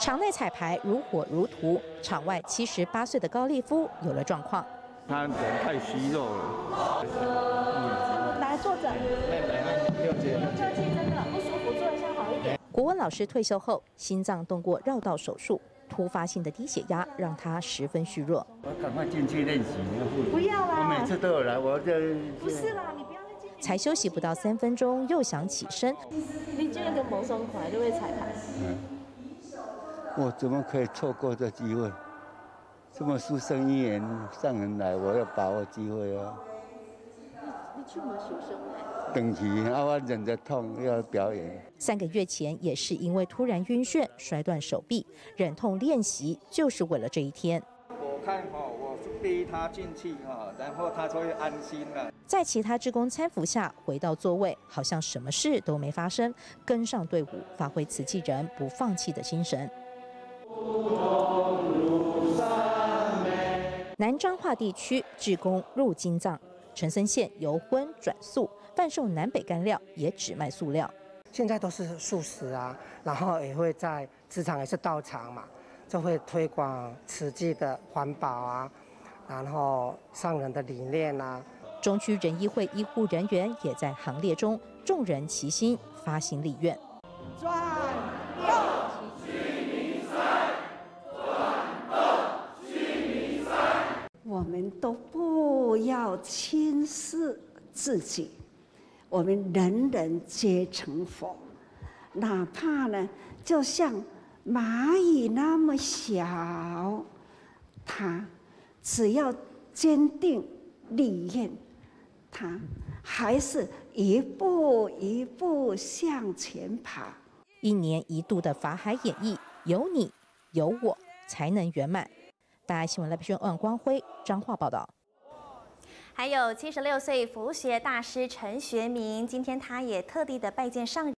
场内彩排如火如荼，场外七十八岁的高利夫有了状况。他人太虚弱了。来坐着。六节。热气真的不舒服，坐一下好一点。国文老师退休后，心脏动过绕道手术，突发性的低血压让他十分虚弱。我赶快进去练习。不要啦！我每次都有来，我这不是啦，你不要再进。才休息不到三分钟，又想起身。你今天跟蒙松快就会彩排。嗯。我怎么可以错过这机会？这么书生一言上人来，我要把握机会啊！你你去么书生来？等级啊，我忍着痛要表演。三个月前也是因为突然晕眩摔断手臂，忍痛练习就是为了这一天。我看哈，我逼他进去哈，然后他就会安心了。在其他职工搀扶下回到座位，好像什么事都没发生，跟上队伍，发挥瓷器人不放弃的精神。南彰化地区志工入金藏，陈森县由荤转素，贩售南北干料，也只卖塑料。现在都是素食啊，然后也会在职场也是道场嘛，就会推广慈济的环保啊，然后上人的理念啊。中区仁医会医护人员也在行列中，众人齐心发心立愿。我们都不要轻视自己，我们人人皆成佛，哪怕呢，就像蚂蚁那么小，他只要坚定立愿，他还是一步一步向前爬。一年一度的法海演绎，有你有我才能圆满。大爱新闻来宾万光辉张化报道。还有七十六岁佛学大师陈学明，今天他也特地的拜见上。